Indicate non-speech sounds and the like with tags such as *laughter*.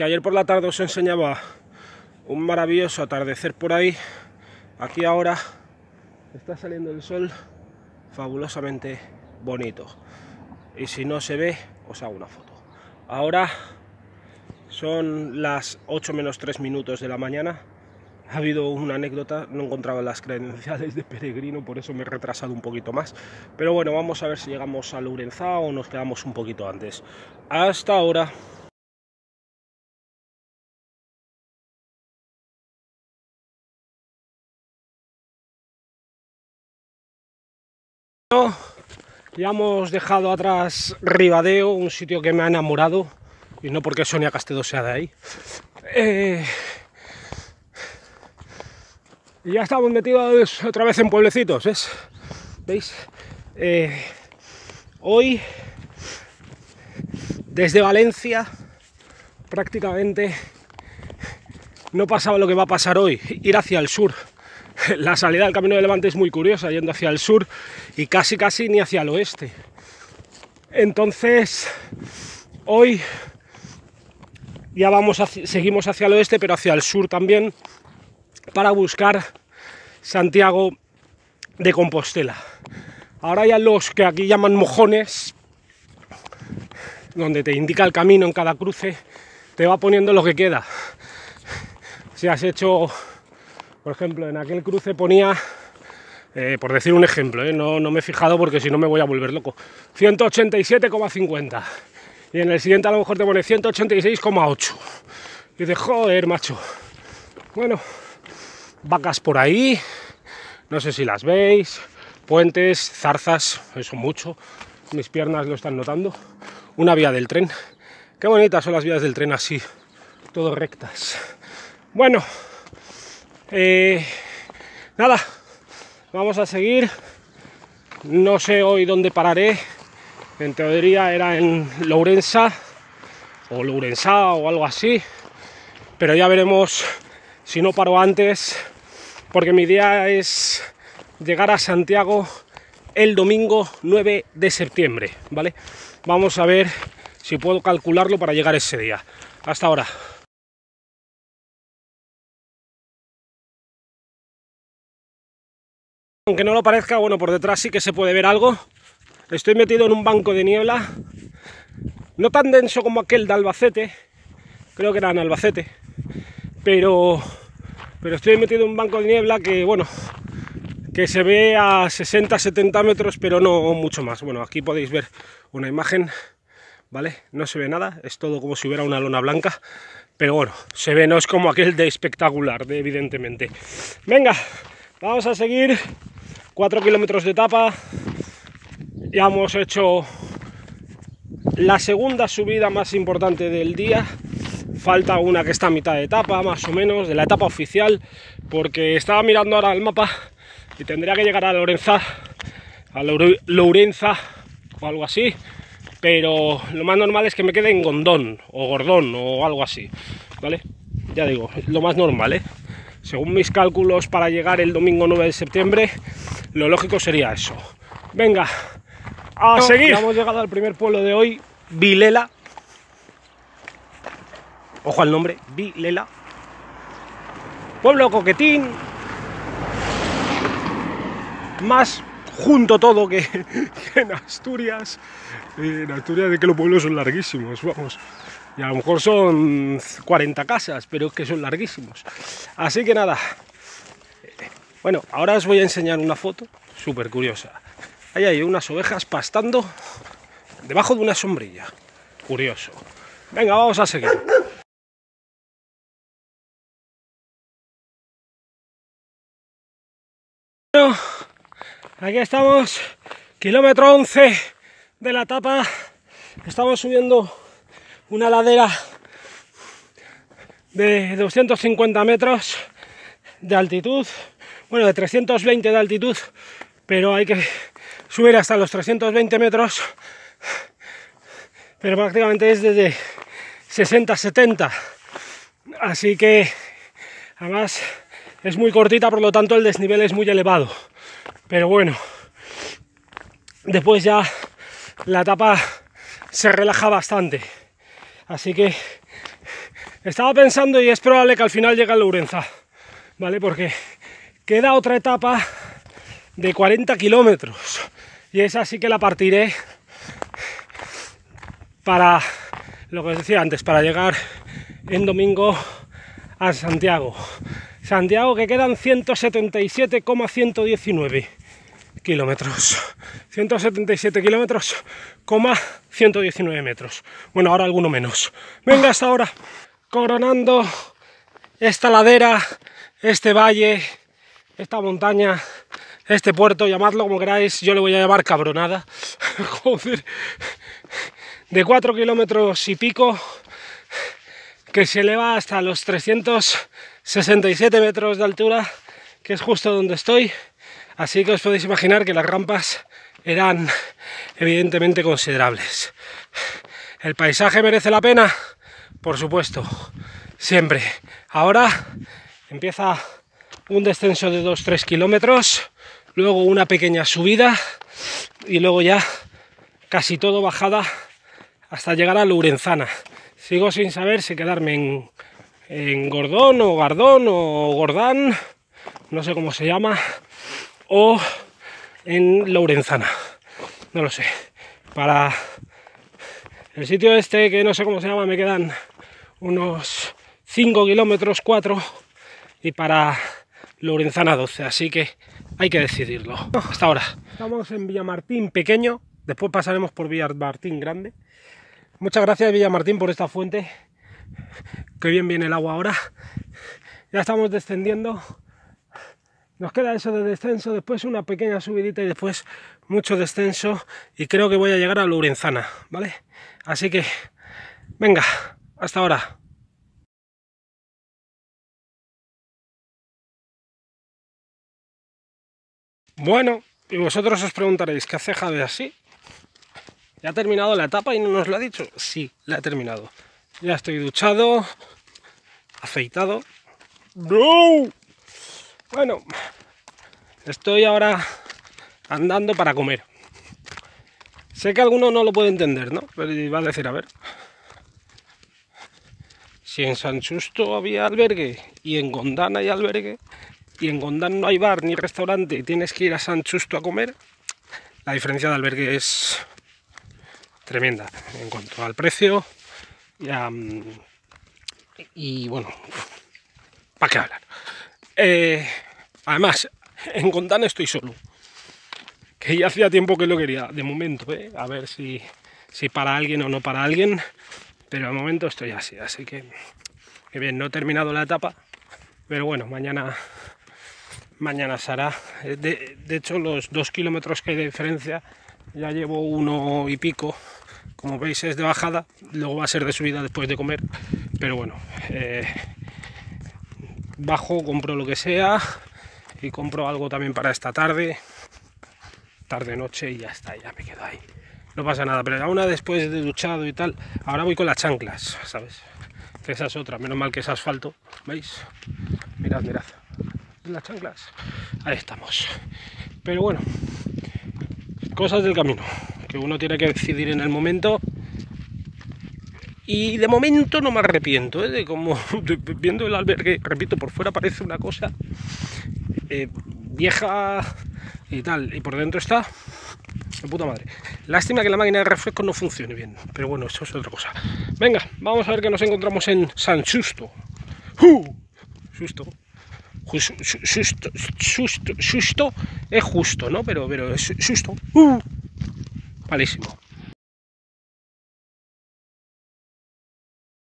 que ayer por la tarde os enseñaba un maravilloso atardecer por ahí, aquí ahora está saliendo el sol fabulosamente bonito. Y si no se ve, os hago una foto. Ahora son las 8 menos 3 minutos de la mañana. Ha habido una anécdota, no he encontrado las credenciales de peregrino, por eso me he retrasado un poquito más. Pero bueno, vamos a ver si llegamos a Lourenzá o nos quedamos un poquito antes. Hasta ahora. Ya hemos dejado atrás Ribadeo, un sitio que me ha enamorado, y no porque Sonia Castedo sea de ahí. Eh, y ya estamos metidos otra vez en pueblecitos. ¿Veis? Eh, hoy, desde Valencia, prácticamente no pasaba lo que va a pasar hoy, ir hacia el sur. *laughs* la salida del Camino de Levante es muy curiosa, yendo hacia el sur y casi casi ni hacia el oeste. Entonces, hoy ya vamos seguimos hacia el oeste, pero hacia el sur también, para buscar Santiago de Compostela. Ahora ya los que aquí llaman mojones, donde te indica el camino en cada cruce, te va poniendo lo que queda. Si has hecho por ejemplo, en aquel cruce ponía, eh, por decir un ejemplo, eh, no, me he fijado porque si no me voy a volver loco, 187,50. Y en el siguiente a lo mejor te pone 186,8. Y dices, joder, macho. Bueno, vacas por ahí, no sé si las veis, puentes, zarzas, eso mucho. Mis piernas lo están notando. Una vía del tren. Qué bonitas son las vías del tren así, todo rectas. Bueno, eh, nada, vamos a seguir. No sé hoy dónde pararé. En teoría era en Lourensa o Lourensa o algo así. Pero ya veremos si no paro antes. Porque mi idea es llegar a Santiago el domingo 9 de septiembre, ¿vale? Vamos a ver si puedo calcularlo para llegar ese día. Hasta ahora. Aunque no lo parezca, bueno, por detrás sí que se puede ver algo. Estoy metido en un banco de niebla, no tan denso como aquel de Albacete, creo que era en Albacete, pero, pero estoy metido en un banco de niebla que, bueno, que se ve a 60-70 metros, pero no mucho más. Bueno, aquí podéis ver una imagen, ¿vale? No se ve nada, es todo como si hubiera una lona blanca, pero bueno, se ve, no es como aquel de espectacular, de, evidentemente. Venga, vamos a seguir 4 kilómetros de etapa. Ya hemos hecho la segunda subida más importante del día. Falta una que está a mitad de etapa, más o menos, de la etapa oficial, porque estaba mirando ahora el mapa y tendría que llegar a Lorenza, a Lourenza o algo así, pero lo más normal es que me quede en Gondón o Gordón o algo así, ¿vale? Ya digo, lo más normal, ¿eh? Según mis cálculos, para llegar el domingo 9 de septiembre, lo lógico sería eso. Venga, a seguir. hemos llegado al primer pueblo de hoy, Vilela. Ojo al nombre, Vilela. Pueblo coquetín. Más junto todo que, *laughs* en Asturias. En Asturias de que los pueblos son larguísimos, vamos y a lo mejor son 40 casas, pero es que son larguísimos. Así que nada, bueno, ahora os voy a enseñar una foto súper curiosa. Ahí hay unas ovejas pastando debajo de una sombrilla. Curioso. Venga, vamos a seguir. Bueno, aquí estamos, kilómetro 11 de la etapa. Estamos subiendo una ladera de 250 metros de altitud, bueno, de 320 de altitud, pero hay que subir hasta los 320 metros, pero prácticamente es desde 60-70, así que además es muy cortita, por lo tanto el desnivel es muy elevado, pero bueno, después ya la etapa se relaja bastante. Así que Estaba pensando y es probable que al final llegue a Lourenza, ¿vale? Porque queda otra etapa de 40 kilómetros y esa sí que la partiré para lo que os decía antes, para llegar en domingo a Santiago. Santiago que quedan 177,119 kilómetros. 177 kilómetros, 119 metros. Bueno, ahora alguno menos. Venga, hasta ahora. Coronando esta ladera, este valle, esta montaña, este puerto, llamadlo como queráis, yo le voy a llamar cabronada. *laughs* De 4 kilómetros y pico, que se eleva hasta los 367 metros de altura, que es justo donde estoy. Así que os podéis imaginar que las rampas eran evidentemente considerables. ¿El paisaje merece la pena? Por supuesto, siempre. Ahora empieza un descenso de 2-3 kilómetros, luego una pequeña subida y luego ya casi todo bajada hasta llegar a Lourenzana. Sigo sin saber si quedarme en, en Gordón o Gardón o Gordán, no sé cómo se llama, o en Lourenzana. No lo sé. Para el sitio este, que no sé cómo se llama, me quedan unos 5 kilómetros, 4, y para Lourenzana 12, así que hay que decidirlo. Hasta ahora. Estamos en Villamartín pequeño, después pasaremos por Villamartín grande. Muchas gracias Villamartín por esta fuente. Qué bien viene el agua ahora. Ya estamos descendiendo nos queda eso de descenso, después una pequeña subidita y después mucho descenso y creo que voy a llegar a Lourenzana, ¿vale? Así que, venga, hasta ahora. Bueno, y vosotros os preguntaréis, ¿qué hace Javier así? ¿Ya ha terminado la etapa y no nos lo ha dicho? Sí, la he terminado. Ya estoy duchado, afeitado. ¡No! Bueno, estoy ahora andando para comer. Sé que alguno no lo puede entender, ¿no? Pero va a decir, a ver. Si en San Justo había albergue y en Gondán hay albergue y en Gondán no hay bar ni restaurante y tienes que ir a San Justo a comer, la diferencia de albergue es tremenda en cuanto al precio y, y bueno, ¿para qué hablar? Eh, además, en Gondán estoy solo. Que ya hacía tiempo que lo quería, de momento, ¿eh? a ver si, si para alguien o no para alguien. Pero de momento estoy así, así que, que bien, no he terminado la etapa. Pero bueno, mañana mañana se hará. Eh, de, hecho, los dos kilómetros que hay de diferencia, ya llevo uno y pico. Como veis es de bajada, luego va a ser de subida después de comer. Pero bueno, bajo, compro lo que sea y compro algo también para esta tarde, tarde noche y ya está, ya me quedo ahí. No pasa nada, pero aún después de duchado y tal, ahora voy con las chanclas, ¿sabes? Que esa es otra, menos mal que es asfalto, ¿veis? Mirad, mirad, las chanclas, ahí estamos. Pero bueno, cosas del camino, que uno tiene que decidir en el momento y de momento no me arrepiento, ¿eh? de como *laughs* viendo el albergue, repito, por fuera parece una cosa eh, vieja y tal, y por dentro está de puta madre. Lástima que la máquina de refresco no funcione bien, pero bueno, eso es otra cosa. Venga, vamos a ver que nos encontramos en San Justo. ¡Uh! Justo. Justo, justo, justo, es justo, ¿no? Pero, pero es justo. ¡Uh! Malísimo.